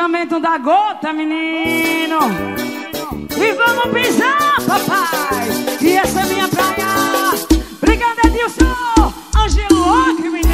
Relaxamento da gota, menino. E vamos pisar, papai. E essa é minha praia. Obrigada, Edilson. Angelo Acre, menino.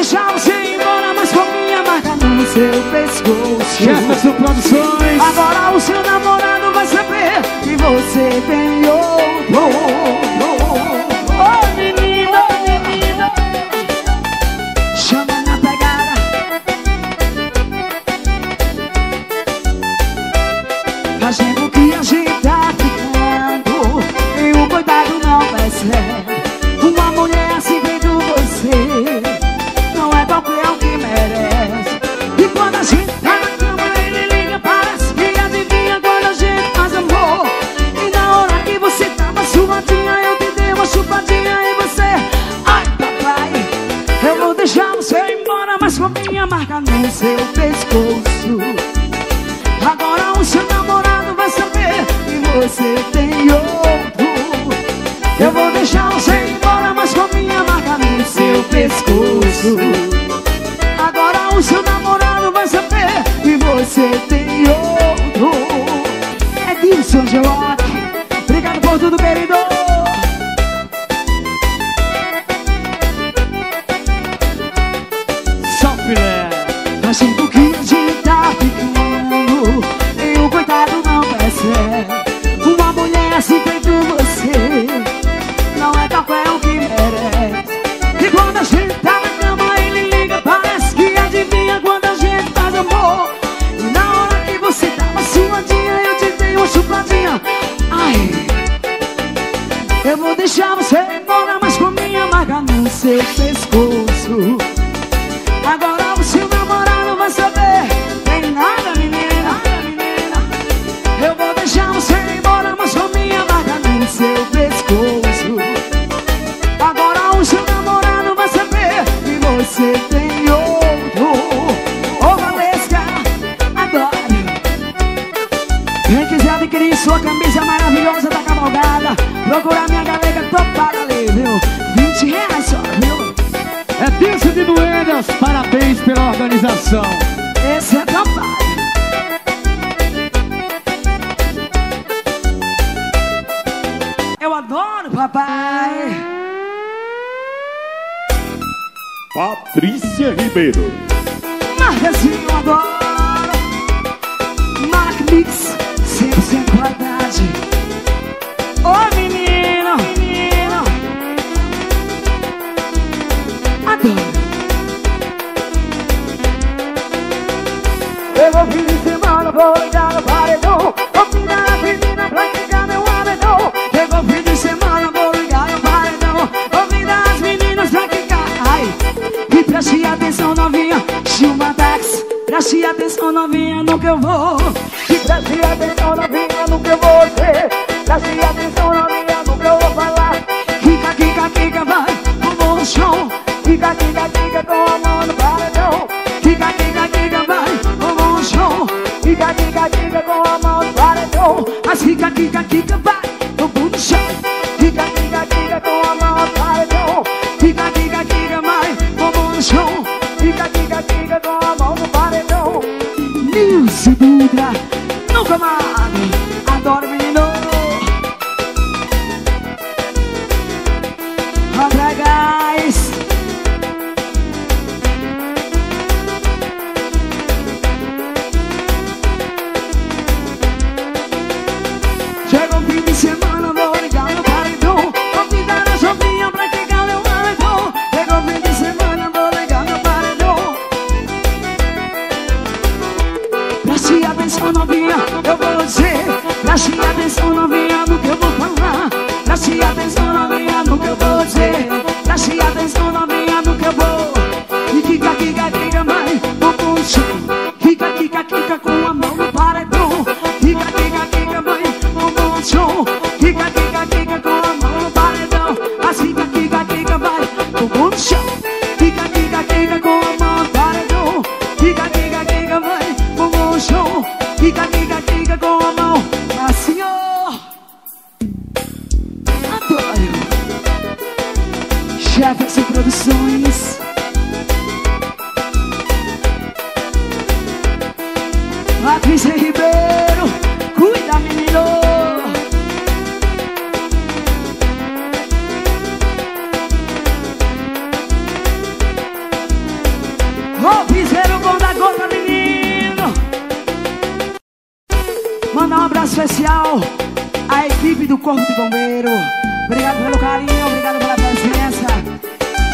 deixar você ir embora, mas com minha marca no seu pescoço. Jefferson Produções. Agora o seu namorado vai saber que você ganhou. se pescó. Nunca mais.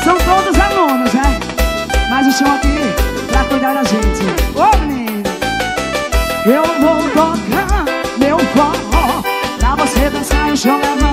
São todos alunos, né? Mas estão aqui pra cuidar da gente. Ô, menino! Eu vou tocar meu forró pra você dançar e jogar na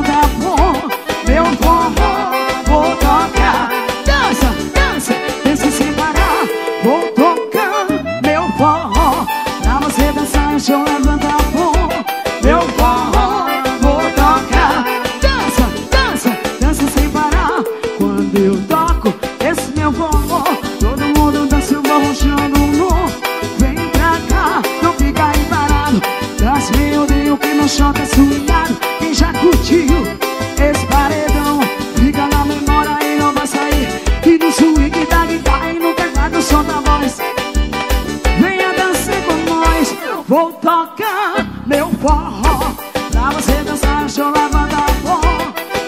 vou tocar meu forró Pra você dançar, show lavada pó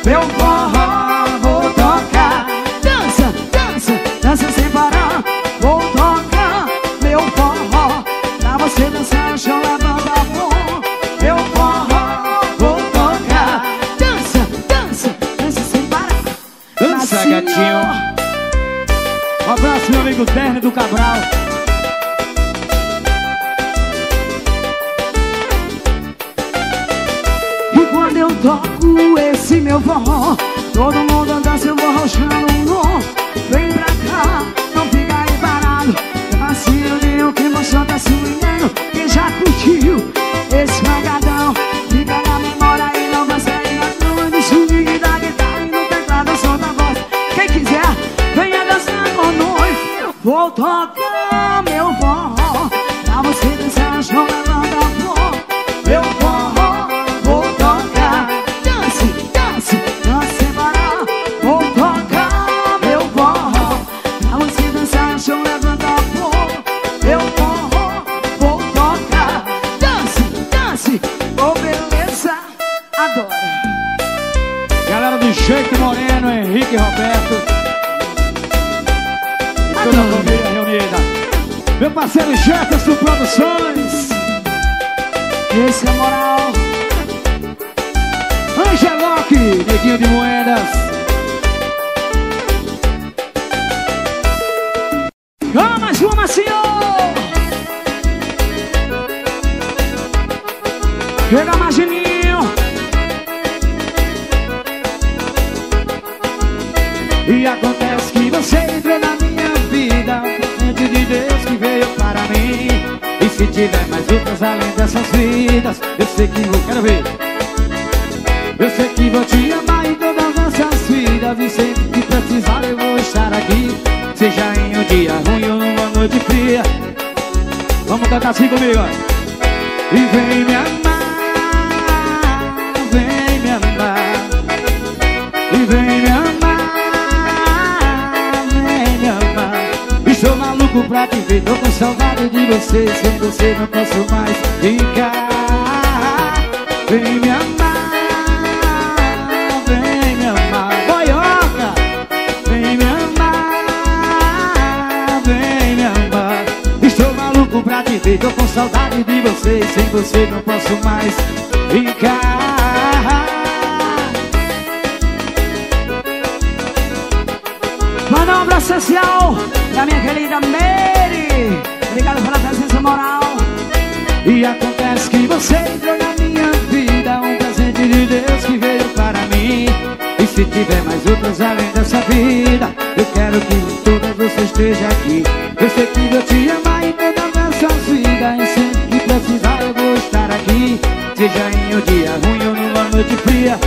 Meu forró vou tocar. Dança, dança, dança sem parar. Vou tocar meu forró Pra você dançar, show lavada pó Meu forró vou tocar. Dança, dança, dança sem parar. Dança, assim, gatinho. Abraço, meu amigo Terno do Cabral. meu forró. Todo mundo dança, eu vou rochando um nó Vem pra cá, não fica aí parado. É vacilo nenhum que você tá swingando Quem já curtiu. Esse pagadão Fica na memória e não vai sair na não É no swing da guitarra e no teclado solta a voz. Quem quiser, venha dançar com nós Vou tocar meu forró. Henrique Roberto. E toda a família reunida. Meu parceiro Jefferson Produções. E esse é moral. Angeloc, neguinho de moedas. Ah, mais uma, senhor! Chega, E acontece que você entrou na minha vida presente de Deus que veio para mim E se tiver mais outras além dessas vidas Eu sei que vou, quero ver. Eu sei que vou te amar em todas essas vidas E sempre que precisar eu vou estar aqui. Seja em um dia ruim ou numa noite fria. Vamos cantar assim comigo, ó. E vem me amar Vem me amar. E vem me amar Maluco pra te ver Tô com saudade de você Sem você não posso mais ficar. Vem me amar Vem me amar. Boioca! Vem me amar Vem me amar. Estou maluco pra te ver Tô com saudade de você Sem você não posso mais ficar Um social da minha querida Mary. Obrigado pela presença moral. E acontece que você entrou na minha vida Um presente de Deus que veio para mim E se tiver mais outras além dessa vida Eu quero que em todas você esteja aqui Eu sei que vou te amar em todas essas vidas E sempre que precisar eu vou estar aqui Seja em um dia ruim ou numa noite fria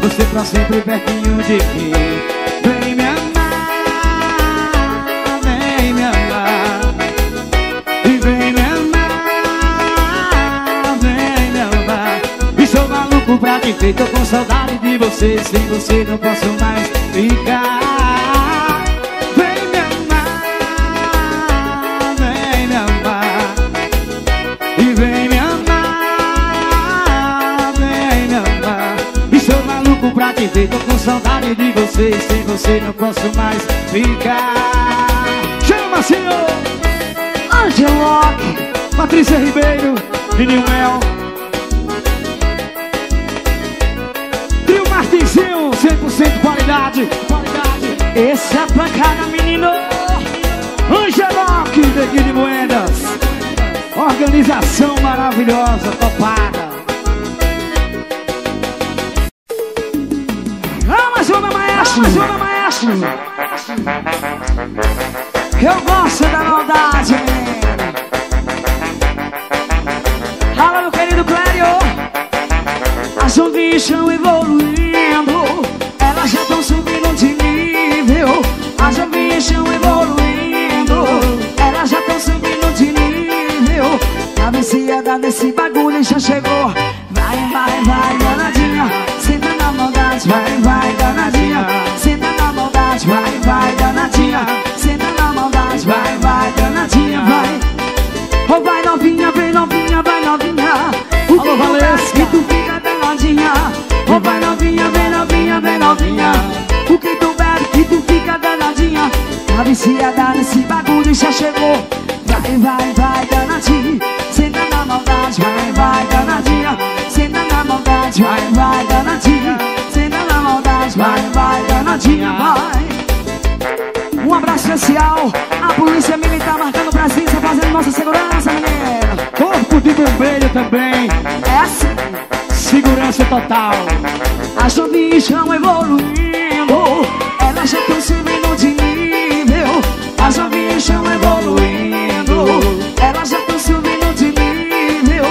Você pra sempre pertinho de mim Pra te ver, tô com saudade de você Sem você não posso mais ficar. Vem me amar, vem me amar. E vem me amar, vem me amar. Estou maluco pra te ver, tô com saudade de você Sem você não posso mais ficar. Chama, senhor! Angeloque. Patrícia Ribeiro, Menino Mel 100% qualidade Qualidade Esse é pancada, menino. Angeloque, Neguinho de Moedas Organização maravilhosa, topada uma maestro. Uma maestro. Eu gosto da maldade. Fala, meu querido Clério. Zombies estão evoluindo. Elas já estão subindo de nível. As zombies estão evoluindo. Elas já estão subindo de nível. A viciada nesse bagulho já chegou. Vai, vai, vai, danadinha. Senta na maldade. Vai, vai, danadinha. Senta na maldade. Vai, vai, danadinha. Senta na maldade. Vai, vai, danadinha. Vai. Oh, vai novinha, vem novinha, vai novinha. Novinha, vem novinha. O que tu bebe que tu fica danadinha. A viciada nesse bagulho já chegou. Vai, vai, vai, danadinha. Senta na maldade, vai, vai, danadinha. Senta na maldade, vai, vai, danadinha. Senta na maldade, vai, vai, danadinha, vai. Um abraço especial à Polícia Militar marcando presença, fazendo nossa segurança, menino. Corpo de bombeiro também É Segurança total as zombies estão evoluindo, elas já estão subindo de nível. As zombies estão evoluindo, elas já estão subindo de nível.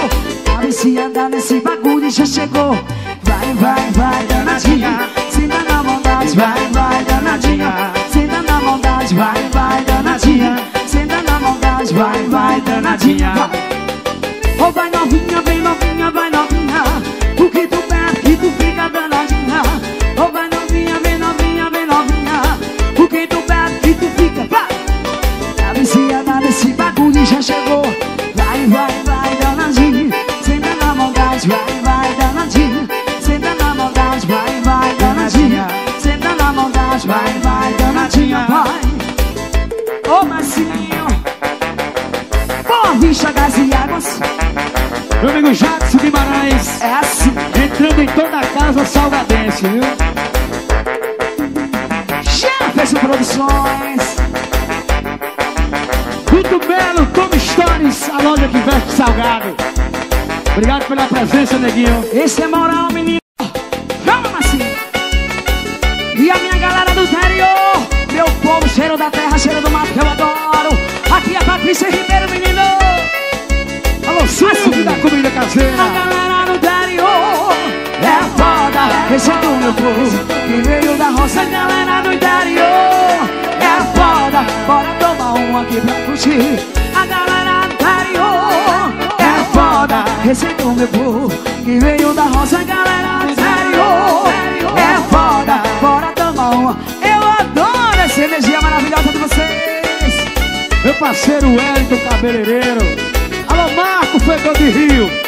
A viciada nesse bagulho já chegou. Vai, vai, vai, danadinha, senta na maldade, vai, vai, danadinha, senta na maldade, vai, vai, danadinha, senta na maldade, vai, vai, danadinha. Oh, vai novinha, vem novinha, vai novinha. Meu amigo Jackson Guimarães. É assim. Entrando em toda a casa salgadense, viu? Jefferson Produções. Muito belo, Tom Stories, a loja que veste salgado. Obrigado pela presença, neguinho. Esse é moral, menino. Vamos assim. E a minha galera do interior. Meu povo, cheiro da terra, cheiro do mato que eu adoro. Aqui é Patrícia comida caseira. A galera do interior é foda. Esse é do meu povo que veio da roça. A galera do interior é foda. Bora tomar um aqui pra curtir. A galera do interior é foda. Esse é do meu povo que veio da roça. A galera do interior é foda. Bora tomar uma. Eu adoro essa energia maravilhosa de vocês. Meu parceiro Wellington Cabeleireiro. Marco Fegou de Rio.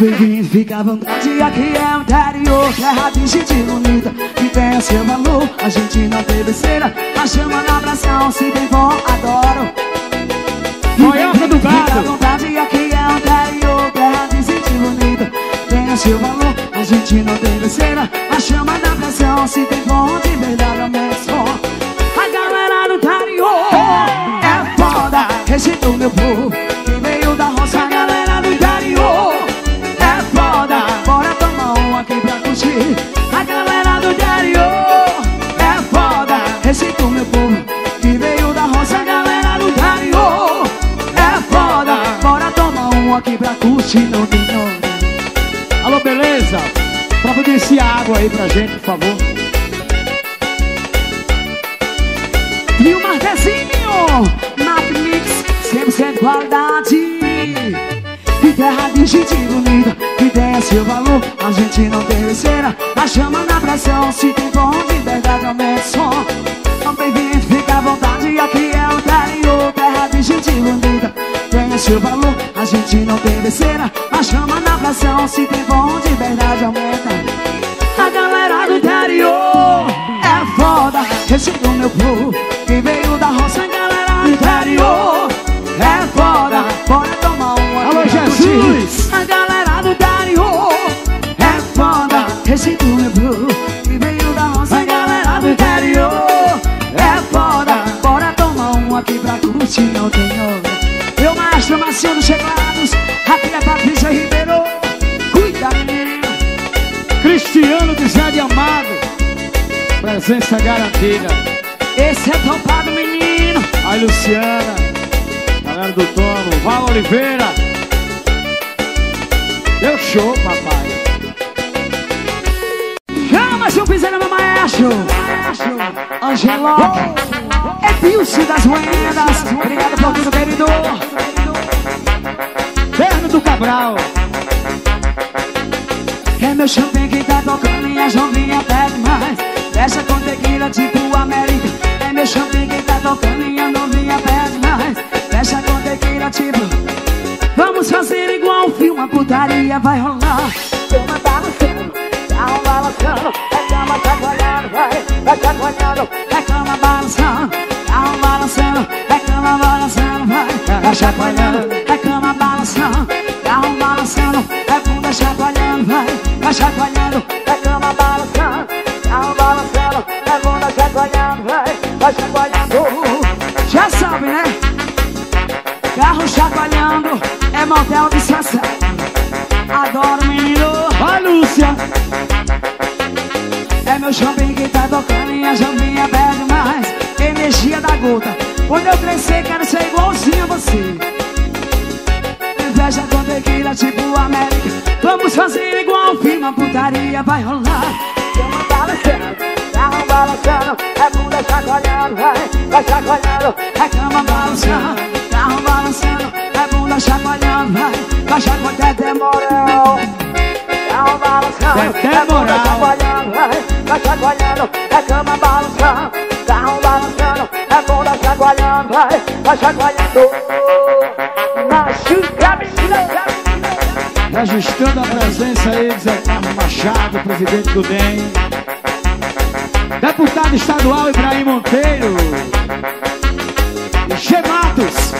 Bem-vindo, fica à vontade, aqui é o interior Terra de gente bonita, que tem seu valor. A gente não tem besteira, a chama na abração Se tem bom, adoro. Moioca do Fica à gado. vontade, aqui é o interior Terra de gente bonita, tem seu valor. A gente não tem besteira, a chama na abração Se tem bom, de verdade, é mesmo A galera do interior Esse meu povo, que veio da roça A galera do interior é foda, bora tomar um aqui pra curtir. A galera do interior é foda, esse meu povo que veio da roça. A galera do interior é foda, bora tomar um aqui pra curtir. Não tem nome. Alô, beleza? Providenciar água aí pra gente, por favor. E o Marquezinho, 100% qualidade. E terra de gente bonita, que tem seu valor. A gente não tem besteira, a chama na pressão. Se tem bom de verdade, aumenta o som. Então, bem-vindo, fica à vontade. Aqui é o interior, terra de gente bonita. Tem seu valor, a gente não tem besteira, a chama na pressão. Se tem bom de verdade, aumenta. A galera do interior é foda. Esse do meu povo que veio da roça. Galera do interior curtir. Não tem hora. Meu maestro Macio dos Checlados. Aqui é Patrícia Ribeiro. Cuida, menino. Cristiano de Zé de Amado. Presença garantida. Esse é topado, menino. Aí, Luciana. Galera do Tomo. Val Oliveira. Deu show, papai. Chama seu piseiro, meu maestro. Angelo. É Pilce das Ruínas. Obrigado por tudo, querido. Terno do Cabral. É meu champanhe que tá tocando e a jovinha pede mais. Fecha com tequila tipo América. É meu champanhe que tá tocando e a novinha pede mais. Fecha com tequila tipo. Vamos fazer igual um filme, a putaria vai rolar. Cama balançando, carro balançando, é cama chacoalhando, vai, vai chacoalhando, é cama balançando, carro balançando, é cama balançando, vai, vai chacoalhando, é cama balançando, carro balançando, é bunda chacoalhando, vai, vai chacoalhando, é cama balançando, carro balançando, é bunda chacoalhando, vai, vai chacoalhando. Já sabe, né? Carro chacoalhando, é motel disfarçado. Adoro menino, Vai, Lúcia. É meu shopping que tá tocando e a jovinha pede mais. Energia da gota, quando eu crescer quero ser igualzinho a você. Inveja com tequila tipo América, vamos fazer igual um filme, a putaria vai rolar. Cama balançando, carro balançando, é bunda chacoalhando, vai, vai chacoalhando, é cama balançando, carro balançando, é bunda chacoalhando, vai, vai chacoalhando, até moral. Carro balançando, é bunda moral. chacoalhando, chacoalhando, é cama balançando, carro balançando, é bunda chacoalhando, vai, vai chacoalhando. Machuca, machuca. Registrando a presença aí Zé Carlos Machado, presidente do DEM. Deputado estadual Ibrahim Monteiro. Gematos.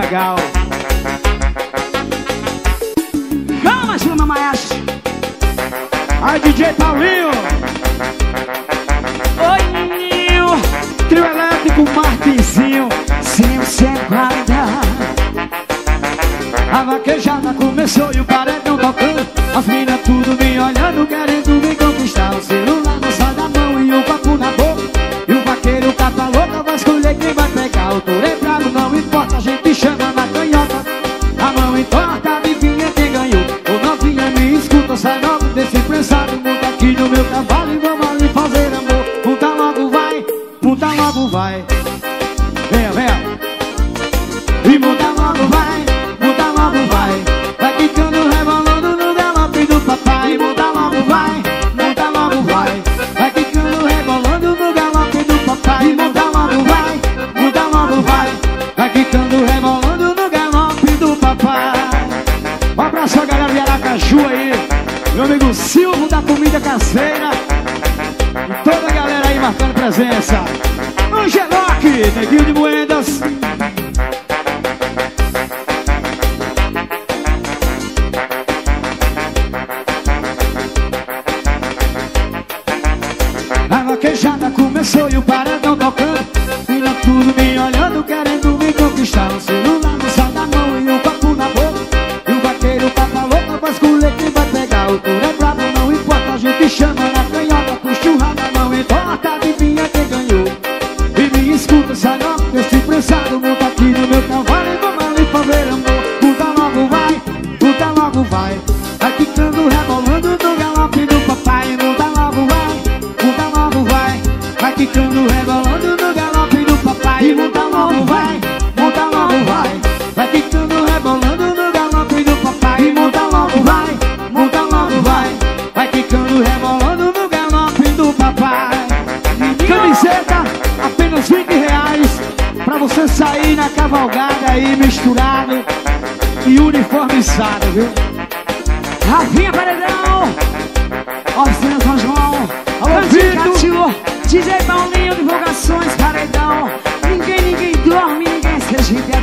Legal. Maestro. Aí, DJ Paulinho. Oi, Ninho. Trio elétrico Martinzinho. 540. A vaquejada começou e o paredão tocando As minas tudo me olhando, querendo monta logo vai. Venha, venha. E muda logo vai, muda logo vai. Vai quicando, rebolando no galope do papai. Muda logo vai, muda logo vai. Vai quicando, rebolando no galope do papai. Muda logo vai, muda logo vai. Vai quicando, rebolando no galope do papai. Um abraço a galera de Aracaju aí. Meu amigo Silvio da Comida Caseira. Toda a galera aí marcando presença Neguinho de Moedas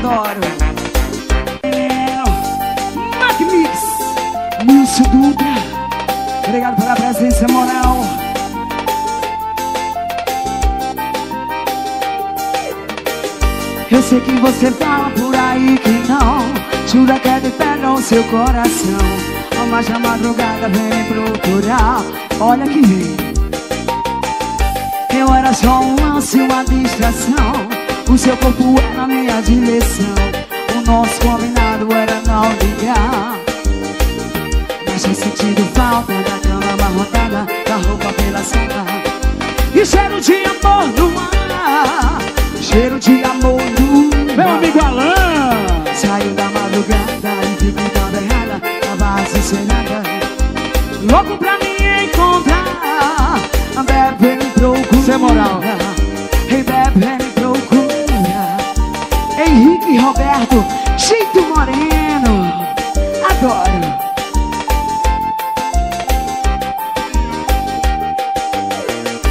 adoro. É, Mac Mix. Nilson Duda. Obrigado pela presença moral. Eu sei que você fala por aí que não Jura que é de pedra o seu coração Mas na madrugada vem procurar Olha que vem Eu era só um lance, uma distração O seu corpo era a minha direção O nosso combinado era não ligar Mas tinha sentido falta da cama amarrotada Da roupa pela sala E cheiro de amor no ar. Cheiro de amor no Meu ar amigo Alain Saiu da madrugada e fico toda errada Tava sossegada Louco pra me encontrar. Bebe me procura é moral. Henrique Roberto. Jeito moreno. Adoro.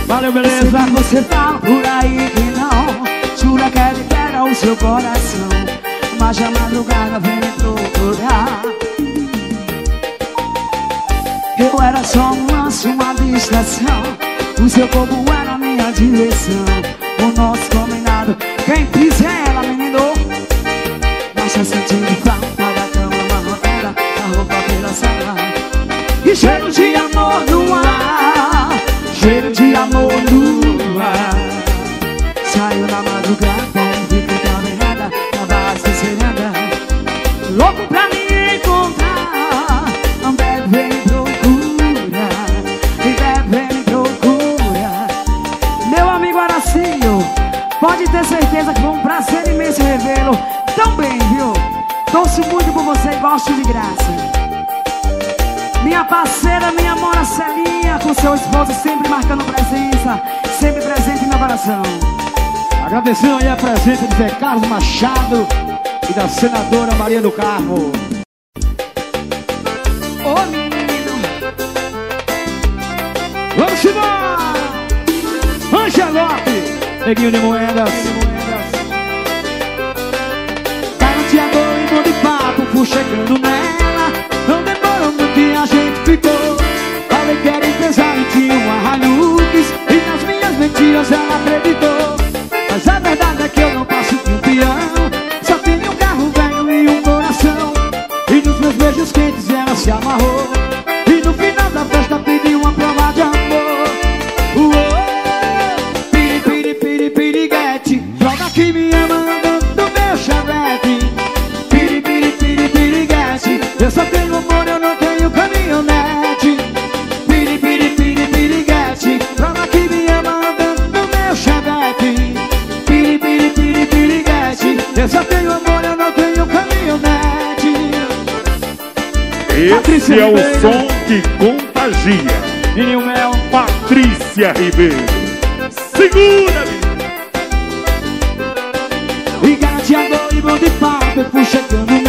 Valeu, beleza? você fala por aí que não Jura que ele pega o seu coração. Mas a madrugada vem me procurar. Eu era só um lance, uma distração. O seu corpo era a minha direção. O nosso combinado Quem é menino Já sentindo falta da cama amarrotada Da roupa pela sala. E cheiro de amor no ar Cheiro de amor no ar. Saiu na madrugada de graça. Minha parceira, minha mora Celinha, com seu esposo sempre marcando presença, sempre presente na meu coração. Agradecendo aí a presença de Zé Carlos Machado e da senadora Maria do Carmo. Ô menino, vamos embora! Angelope, Peguinho de Moedas. que tu Segura-me! E garantia gol e mão de papo, eu fui chegando